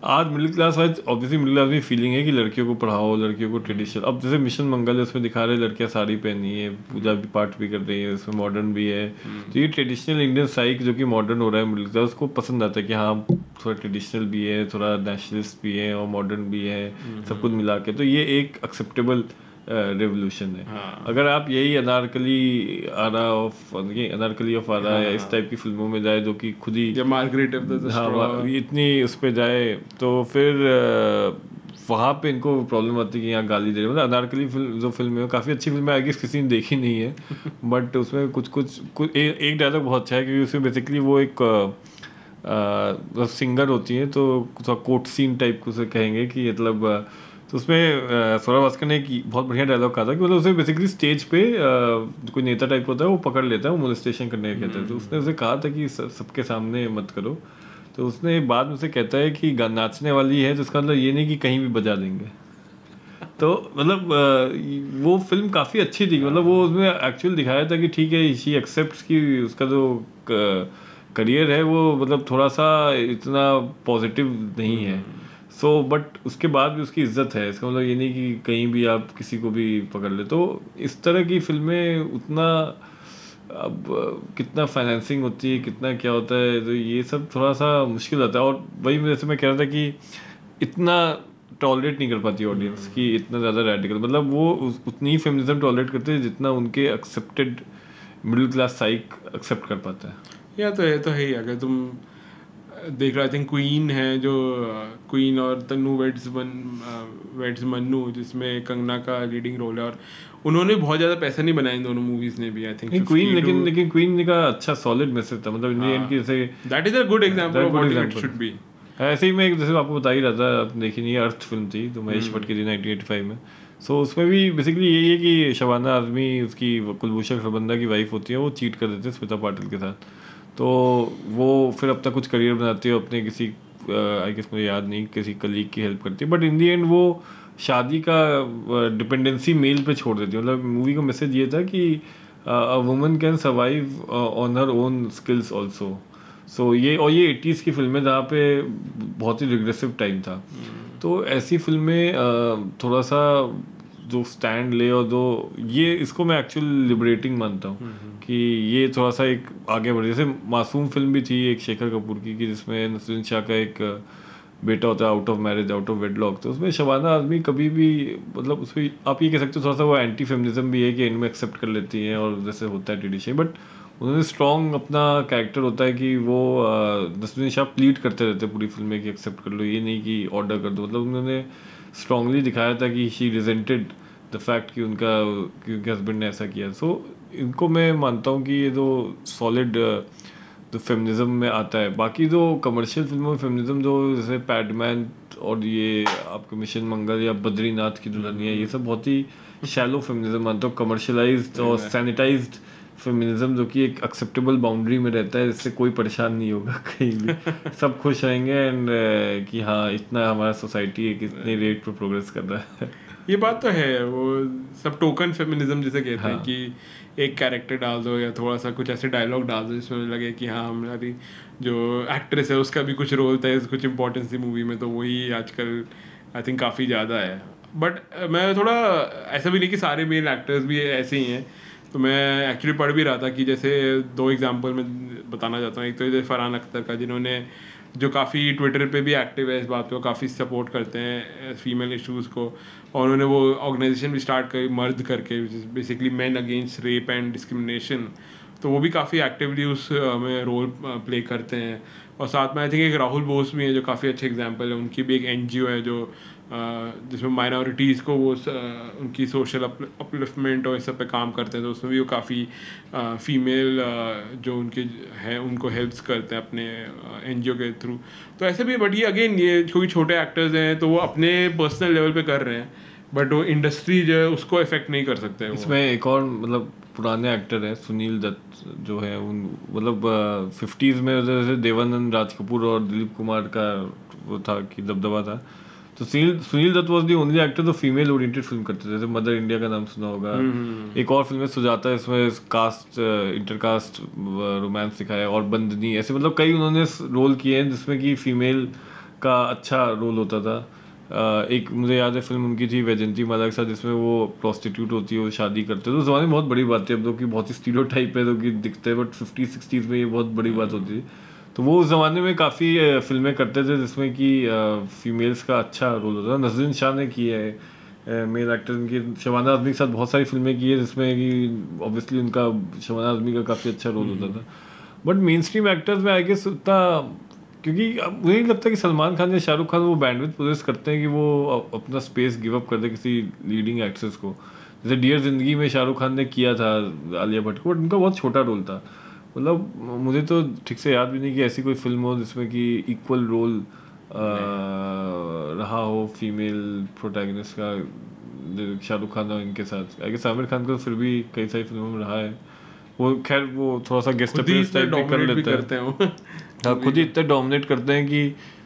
आज middle class wise obviously middle class में फीलिंग है कि लड़कियों को पढ़ाओ लड़कियों को ट्रेडिशनल अब जैसे मिशन मंगल है उसमें दिखा रहे लड़कियाँ साड़ी पहनी है पूजा भी पाठ भी कर रही है उसमें मॉडर्न भी है। तो ये ट्रेडिशनल इंडियन साइक जो कि मॉडर्न हो रहा है मिडिल क्लास उसको पसंद आता है कि हाँ थोड़ा ट्रेडिशनल भी है थोड़ा नेशनलिस्ट भी है और मॉडर्न भी है सब कुछ मिला के। तो ये एक एक्सेप्टेबल रेवोल्यूशन है हाँ। अगर आप यही अनारकली आरा ऑफ़ अनारकली ऑफ़ आरा या इस टाइप की फ़िल्मों में जाए जो कि खुद ही या मार्गरेट हाँ इतनी उस पर जाए तो फिर वहाँ पे इनको प्रॉब्लम आती है कि यहाँ गाली दे रहे हैं। मतलब अनारकली फ़िल्म जो फ़िल्म है काफ़ी अच्छी फ़िल्म है आई गेस किसी ने देखी नहीं है बट उसमें कुछ कुछ कुछ ए, एक डायलॉग बहुत अच्छा है क्योंकि उसमें बेसिकली वो एक आ, सिंगर होती है तो थोड़ा कोट सीन टाइप को उसे कहेंगे कि मतलब तो उसमें सौरभ भास्कर ने एक बहुत बढ़िया डायलॉग कहा था कि मतलब उसे बेसिकली स्टेज पे कोई नेता टाइप होता है वो पकड़ लेता है वो मोलिस्टेशन करने का कहता है। तो उसने उसे कहा था कि सब- सबके सामने मत करो। तो उसने बाद में उसे कहता है कि नाचने वाली है तो उसका मतलब ये नहीं कि कहीं भी बजा देंगे। तो मतलब वो फ़िल्म काफ़ी अच्छी थी मतलब वो उसमें एक्चुअल दिखाया था कि ठीक है शी एक्सेप्ट कि उसका जो करियर है वो मतलब थोड़ा सा इतना पॉजिटिव नहीं है। सो so, बट उसके बाद भी उसकी इज़्ज़त है। इसका मतलब ये नहीं कि कहीं भी आप किसी को भी पकड़ ले। तो इस तरह की फ़िल्में उतना अब कितना फाइनेंसिंग होती है कितना क्या होता है तो ये सब थोड़ा सा मुश्किल होता है। और वही जैसे मैं कह रहा था कि इतना टॉलरेट नहीं कर पाती ऑडियंस कि इतना ज़्यादा रेडिकल मतलब वो उतनी ही फेमिनिज्म टॉलरेट करते हैं जितना उनके accepted middle class psyche accept कर पाता है। या तो है तो है ही। अगर तुम देख रहा थिंक क्वीन है जो क्वीन और तन्नू वेड्स वन वेड्स मन्नू जिसमें कंगना का लीडिंग रोल है और उन्होंने बहुत ज़्यादा पैसा नहीं बनाया इन दोनों मूवीज़ ने भी आई थिंक क्वीन लेकिन लेकिन क्वीन का अच्छा सॉलिड मैसेज था मतलब इंडियन की जैसे that is a good example of what it should be ऐसे ही मैं जैसे आपको बता ही रहा था आपने देखी नहीं अर्थ फ़िल्म थी तो महेश भट्ट की थी 1985 में। सो so, उसमें भी बेसिकली यही है कि शबाना आजमी उसकी कुलभूषण खरबंदा की वाइफ होती है वो चीट कर देते हैं स्मिता पाटिल के साथ। तो वो फिर अपना कुछ करियर बनाती है अपने किसी आई गेस मुझे याद नहीं किसी कलीग की हेल्प करती है बट इन दी एंड वो शादी का डिपेंडेंसी मेल पे छोड़ देती है। मतलब मूवी का मैसेज ये था कि a woman can survive on her own skills also so ये और ये एटीज़ की फ़िल्में जहाँ पे बहुत ही रिग्रेसिव टाइम था। तो ऐसी फ़िल्में थोड़ा सा जो स्टैंड ले और जो ये इसको मैं एक्चुअल लिबरेटिंग मानता हूँ कि ये थोड़ा सा एक आगे बढ़े जैसे मासूम फ़िल्म भी थी एक शेखर कपूर की कि जिसमें नसरुद्दीन शाह का एक बेटा होता है out of marriage out of wedlock तो उसमें शबाना आदमी कभी भी मतलब उसमें आप ये कह सकते हो थोड़ा सा वो एंटी फेमिनिज्म भी है कि इनमें एक्सेप्ट कर लेती हैं और जैसे होता है ट्रेडिशन बट उन्होंने स्ट्रॉन्ग अपना कैरेक्टर होता है कि वो नसरुद्दीन शाह प्लीड करते रहते पूरी फ़िल्म में कि एक्सेप्ट कर लो ये नहीं कि ऑर्डर कर दो मतलब उन्होंने स्ट्रांगली दिखाया था कि शी रिजेंटेड द फैक्ट कि उनका कि उनके हस्बैंड ने ऐसा किया। सो so, इनको मैं मानता हूँ कि ये जो सॉलिड जो फेमिनिज्म में आता है। बाकी जो कमर्शियल फ़िल्मों में फेमिनिज्म जो जैसे पैडमैन और ये आपके मिशन मंगल या बद्रीनाथ की दुल्हनिया ये सब बहुत ही शैलो फेमिनिज्म मानता हूँ। कमर्शलाइज्ड और सैनिटाइज्ड फेमिनिज्म जो कि एक एक्सेप्टेबल बाउंड्री में रहता है जिससे कोई परेशान नहीं होगा कहीं भी सब खुश रहेंगे एंड कि हाँ इतना हमारा सोसाइटी है कि इतने रेट पर प्रोग्रेस कर रहा है ये बात तो है वो सब टोकन फेमिनिज्म जिसे कहते हाँ. हैं हाँ। कि एक कैरेक्टर डाल दो या थोड़ा सा कुछ ऐसे डायलॉग डाल दो जिसमें लगे कि हाँ हमारी जो एक्ट्रेस है उसका भी कुछ रोल था कुछ इंपॉर्टेंस थी मूवी में तो वही आजकल आई थिंक काफ़ी ज़्यादा है बट मैं थोड़ा ऐसा भी नहीं कि सारे मेल एक्टर्स भी ऐसे ही हैं तो मैं एक्चुअली पढ़ भी रहा था कि जैसे दो एग्जांपल मैं बताना चाहता हूँ। एक तो जैसे फरहान अख्तर का, जिन्होंने, जो काफ़ी ट्विटर पे भी एक्टिव है इस बात को, काफ़ी सपोर्ट करते हैं फीमेल इश्यूज़ को। और उन्होंने वो ऑर्गेनाइजेशन भी स्टार्ट करी मर्द करके basically man against rape and discrimination तो वो भी काफ़ी एक्टिवली उस में रोल प्ले करते हैं। और साथ में आई थिंक एक राहुल बोस भी हैं, जो काफ़ी अच्छे एग्ज़ाम्पल है। उनकी भी एक एनजीओ है, जो जिसमें माइनॉरिटीज़ को वो उनकी सोशल अपलिफ्टमेंट और इस सब पे काम करते हैं तो उसमें भी वो काफ़ी फीमेल जो उनके हैं, उनको हेल्प्स करते हैं अपने एनजीओ के थ्रू तो ऐसे भी बट ये अगेन ये क्योंकि छोटे एक्टर्स हैं तो वो अपने पर्सनल लेवल पे कर रहे हैं बट वो इंडस्ट्री जो है, उसको इफ़ेक्ट नहीं कर सकते इसमें एक और मतलब पुराने एक्टर हैं, सुनील दत्त जो है, उन मतलब फिफ्टीज़ में जैसे देवानंद राज कपूर और दिलीप कुमार का वो था कि दबदबा था तो Sunil Sunil Dutt was the only actor जो फीमेल ओरिएंटेड फ़िल्म करते थे। जैसे मदर इंडिया का नाम सुना होगा। एक और फ़िल्म है सुजाता इसमें कास्ट इंटरकास्ट रोमांस दिखाया और बंदनी ऐसे मतलब कई उन्होंने रोल किए हैं जिसमें कि फीमेल का अच्छा रोल होता था। Uh, एक मुझे याद है फ़िल्म उनकी थी वैजंती माला के साथ जिसमें वो प्रोस्टिट्यूट होती है वो शादी करते हैं। तो जमाने में बहुत बड़ी बात थी अब लोग की बहुत ही स्टीरियो टाइप है लोग की दिखते हैं बट फिफ्टी सिक्सटीज़ में ये बहुत बड़ी बात होती थी। तो वो उस ज़माने में काफ़ी फ़िल्में करते थे जिसमें कि फीमेल्स का अच्छा रोल होता था। नजरीन शाह ने की है मेल एक्टर की शबाना आजमी के साथ बहुत सारी फ़िल्में की है जिसमें कि ऑब्वियसली उनका, शबाना आजमी का काफ़ी अच्छा रोल होता था। बट मेन स्ट्रीम एक्टर्स में आई गेस उतना, क्योंकि मुझे नहीं लगता कि सलमान खान या शाहरुख खान वो बैंडविथ पोजेस करते हैं कि वो अपना स्पेस गिव अप कर दे किसी लीडिंग एक्ट्रेस को। जैसे डियर ज़िंदगी में शाहरुख खान ने किया था, आलिया भट्ट को बट उनका बहुत छोटा रोल था। मतलब मुझे तो ठीक से याद भी नहीं कि ऐसी कोई फ़िल्म हो जिसमें कि इक्वल रोल रहा हो फीमेल प्रोटैगनिस्ट का शाहरुख खान और इनके साथ। आई गेस आमिर खान को फिर भी कई सारी फ़िल्मों में रहा है। वो खैर वो थोड़ा सा गेस्ट अपीयरेंस टाइप कर लेते हैं। हाँ खुद ही इतने डोमिनेट करते हैं कि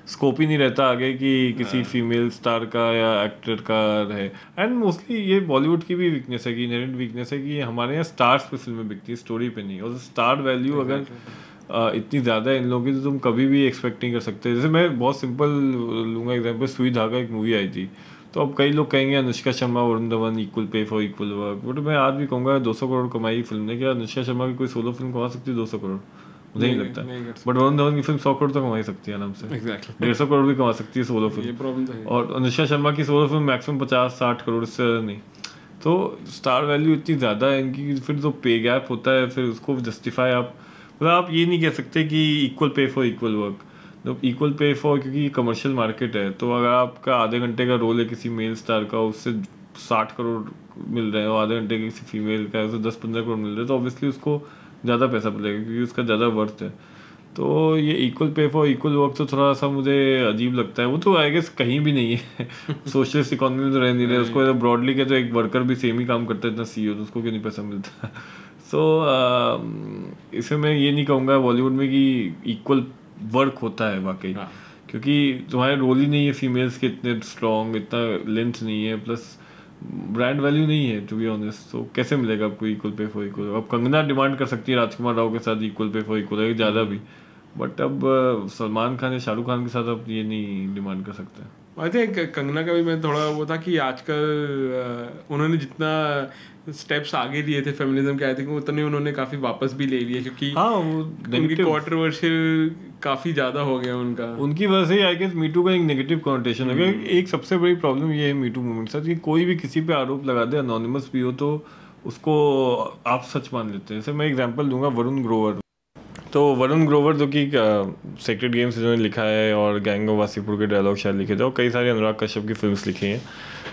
स्कोप ही नहीं रहता आगे कि किसी फीमेल स्टार का या एक्टर का रहे। एंड मोस्टली ये बॉलीवुड की भी वीकनेस है कि इनहेरेंट वीकनेस है कि हमारे यहाँ स्टार्स पे फ़िल्में बिकती है स्टोरी पे नहीं और स्टार वैल्यू अगर इतनी ज़्यादा इन लोगों की तो तुम कभी भी एक्सपेक्ट नहीं कर सकते। जैसे मैं बहुत सिंपल लूँगा एग्ज़ाम्पल सुई धागा एक मूवी आई थी। तो अब कई लोग कहेंगे Anushka Sharma Varun Dhawan equal pay for equal work but मैं आज भी कहूँगा दो सौ करोड़ कमाई फ़िल्म ने। क्या अनुष्का शर्मा की कोई सोलो फ़िल्म कमा सकती है दो सौ करोड़? मुझे नहीं लगता। बट वरुण धवन की फ़िल्म सौ करोड़ तो कमा सकती है आराम से। डेढ़ सौ करोड़ भी कमा सकती है सोलो फ़िल्म तो और अनुष्का शर्मा की सोलो फ़िल्म मैक्सिमम पचास साठ करोड़ से नहीं। तो स्टार वैल्यू इतनी ज़्यादा है इनकी फिर जो पे गैप होता है फिर उसको जस्टिफाई आप मतलब आप ये नहीं कह सकते कि equal pay for equal work तो इक्वल पे फॉर क्योंकि कमर्शियल मार्केट है तो अगर आपका आधे घंटे का रोल है किसी मेल स्टार का उससे साठ करोड़ मिल रहे हैं और आधे घंटे किसी फीमेल का उससे दस पंद्रह करोड़ मिल रहे हैं तो ऑब्वियसली उसको ज़्यादा पैसा मिलेगा क्योंकि उसका ज़्यादा वर्थ है। तो ये equal pay for equal work तो थोड़ा सा मुझे अजीब लगता है। वो तो आई गेस कहीं भी नहीं है। सोशलिस्ट इकोनॉमी में तो रह नहीं रहे। उसको ब्रॉडली के तो एक वर्कर भी सेम ही काम करता है इतना सी तो उसको क्यों नहीं पैसा मिलता? सो so, इसमें मैं ये नहीं कहूँगा बॉलीवुड में कि इक्वल वर्क होता है वाकई। हाँ. क्योंकि तुम्हारे रोल ही नहीं है फीमेल्स के इतने स्ट्रॉन्ग इतना लेंथ नहीं है। प्लस ब्रांड वैल्यू नहीं है टू बी ऑनेस्ट तो कैसे मिलेगा आपको इक्वल पे फॉर इक्वल अब कंगना डिमांड कर सकती है राजकुमार राव के साथ इक्वल पे फॉर इक्वल है ज़्यादा भी। बट अब सलमान खान या शाहरुख खान के साथ अब ये नहीं डिमांड कर सकते। आई थिंक कंगना का भी मैं थोड़ा वो था कि आजकल उन्होंने जितना स्टेप्स आगे लिए थे फेमिनिज्म के आई थिंक उतने उन्होंने काफ़ी वापस भी ले लिए क्योंकि हाँ वो उनकी कॉन्ट्रोवर्शियल काफ़ी ज़्यादा हो गया उनका। उनकी वजह से आई गेस मीटू का एक नेगेटिव कॉन्टेशन है। हम्म। एक सबसे बड़ी प्रॉब्लम ये है मीटू मूवमेंट साथ कि कोई भी किसी पे आरोप लगा दे अनोनिमस भी हो तो उसको आप सच मान लेते हैं। जैसे मैं एग्जांपल दूँगा वरुण ग्रोवर तो वरुण ग्रोवर जो कि सेक्रेट गेम्स जिन्होंने लिखा है और गैंग ऑफ़ वासीपुर के डायलॉग शायद लिखे थे और कई सारे अनुराग कश्यप की फिल्म्स लिखी हैं।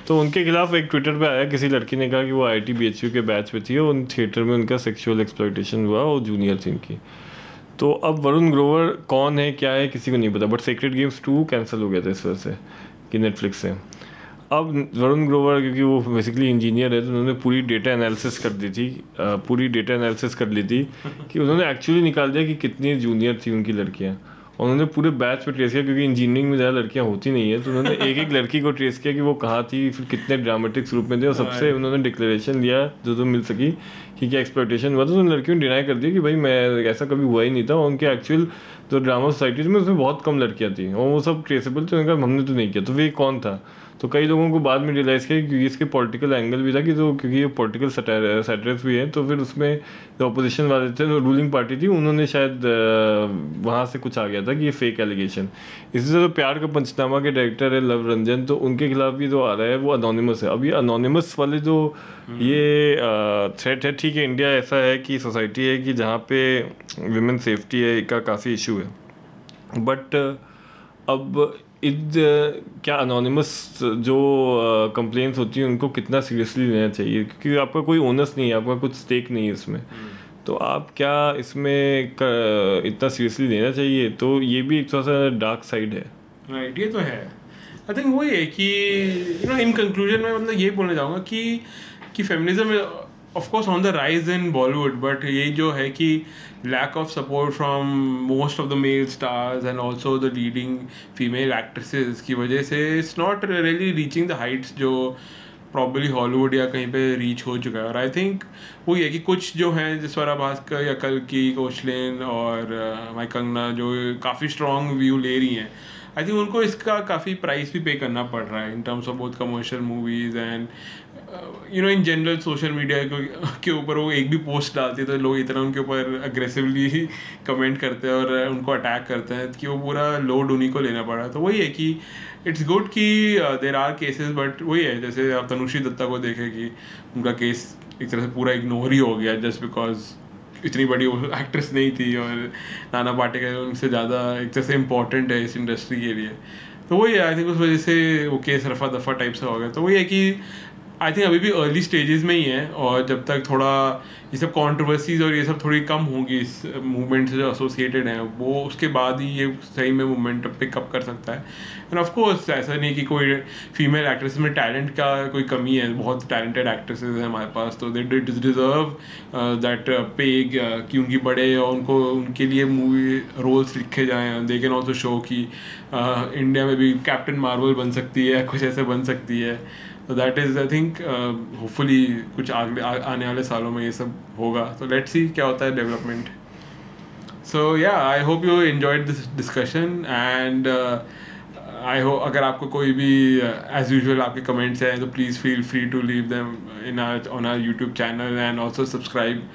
तो उनके खिलाफ एक ट्विटर पे आया किसी लड़की ने कहा कि वो आई टी के बैच पे थी और उन थिएटर में उनका सेक्सुअल एक्सप्लोइटेशन हुआ और जूनियर थी उनकी। तो अब वरुण ग्रोवर कौन है, क्या है, किसी को नहीं पता but Sacred Games two cancel हो गया था इस वजह से, कि नेटफ्लिक्स से। अब वरुण ग्रोवर, क्योंकि वो बेसिकली इंजीनियर है तो उन्होंने पूरी डेटा एनालिसिस कर दी थी पूरी डेटा एनालिसिस कर ली थी, कि उन्होंने एक्चुअली निकाल दिया कि कितनी जूनियर थी उनकी लड़कियाँ। उन्होंने पूरे बैच पे ट्रेस किया क्योंकि इंजीनियरिंग में ज़्यादा लड़कियाँ होती नहीं है तो उन्होंने एक एक लड़की को ट्रेस किया कि वो कहाँ थी फिर कितने ड्रामेटिक्स रूप में थे और सबसे उन्होंने डिक्लेरेशन दिया जो तो मिल सकी कि क्या एक्सपेक्टेशन हुआ था। तो उन लड़कियों ने डिनाई कर दिया कि भाई मैं ऐसा कभी हुआ ही नहीं था। उनके एक्चुअल जो ड्रामा सोसाइटीज़ में उसमें बहुत कम लड़कियाँ थी और वो सब ट्रेसेबल थे। उनका हमने तो नहीं किया। तो वे कौन था? तो कई लोगों को बाद में रियलाइज़ किया क्योंकि इसके पॉलिटिकल एंगल भी था कि तो क्योंकि ये पॉलिटिकल सेटर्स भी है तो फिर उसमें जो अपोजिशन वाले थे जो रूलिंग पार्टी थी उन्होंने शायद वहाँ से कुछ आ गया था कि ये फेक एलिगेशन इसी तरह प्यार का पंचनामा के डायरेक्टर है लव रंजन तो उनके खिलाफ भी जो आ रहा है वो अनोनिमस है। अब ये अनोनिमस वाले जो ये थ्रेट है ठीक है इंडिया ऐसा है कि सोसाइटी है कि जहाँ पे वुमेन सेफ्टी है का काफ़ी इशू है। बट अब इज़ क्या अनोनिमस जो कंप्लेंट्स uh, होती हैं उनको कितना सीरियसली लेना चाहिए? क्योंकि आपका कोई ओनर्स नहीं है आपका कुछ स्टेक नहीं है इसमें। hmm. तो आप क्या इसमें कर, इतना सीरियसली लेना चाहिए? तो ये भी एक थोड़ा सा डार्क साइड है। राइट ये तो है। आई थिंक वही है कि यू नो इन कंक्लूजन में मतलब ये बोलना चाहूँगा कि कि feminism of course on the rise in Bollywood but ये जो है कि lack of support from most of the male stars and also the leading female actresses की वजह से it's not really reaching the heights जो प्रॉबली हॉलीवुड या कहीं पे रीच हो चुका है। और आई थिंक वही है कि कुछ जो हैं जिसवरा भास्कर या कल की कोचलिन और माई कंगना जो काफ़ी स्ट्रॉन्ग व्यू ले रही हैं आई थिंक उनको इसका काफ़ी प्राइस भी पे करना पड़ रहा है इन टर्म्स ऑफ़ बहुत commercial movies and you know in general social media के ऊपर वो एक भी पोस्ट डालती है तो लोग इतना उनके ऊपर अग्रेसिवली कमेंट करते हैं और उनको अटैक करते हैं कि वो पूरा लोड उन्हीं को लेना पड़ा तो वही है कि इट्स गुड कि देर आर केसेस बट वही है, जैसे आप तनुश्री दत्ता को देखें कि उनका केस एक तरह से पूरा इग्नोर ही हो गया जस्ट बिकॉज़ इतनी बड़ी एक्ट्रेस नहीं थी और नाना पाटेकर उनसे ज़्यादा एक तरह से इम्पोर्टेंट है इस इंडस्ट्री के लिए। तो वही आई थिंक उस वजह से वो केस रफा दफ़ा टाइप से हो गया तो वही है कि आई थिंक अभी भी अर्ली स्टेजेस में ही है और जब तक थोड़ा ये सब कॉन्ट्रोवर्सीज और ये सब थोड़ी कम होंगी, इस मूवमेंट से जो एसोसिएटेड हैं, वो उसके बाद ही ये सही में मूवमेंट पिकअप कर सकता है। एंड ऑफ़ कोर्स ऐसा नहीं कि कोई फीमेल एक्ट्रेस में टैलेंट का कोई कमी है, बहुत टैलेंटेड एक्ट्रेसेस हैं हमारे पास तो दे डिजर्व दैट पे कि उनकी बड़े और उनको, उनके लिए मूवी रोल्स लिखे जाएँ। दे कैन ऑल्सो शो कि इंडिया में भी कैप्टन मार्वल बन सकती है कुछ ऐसे बन सकती है। तो that is I think hopefully कुछ आगे आने वाले सालों में ये सब होगा तो लेट्स सी क्या होता है डेवलपमेंट सो या I hope you enjoyed this discussion and I हो अगर आपको कोई भी एज यूजल आपके कमेंट्स हैं तो please feel free to leave them in our on our YouTube channel and also subscribe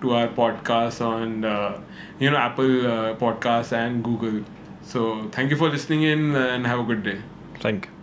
podcast on uh, you know Apple uh, podcasts and Google. So thank you for listening in and have a good day. Thank you.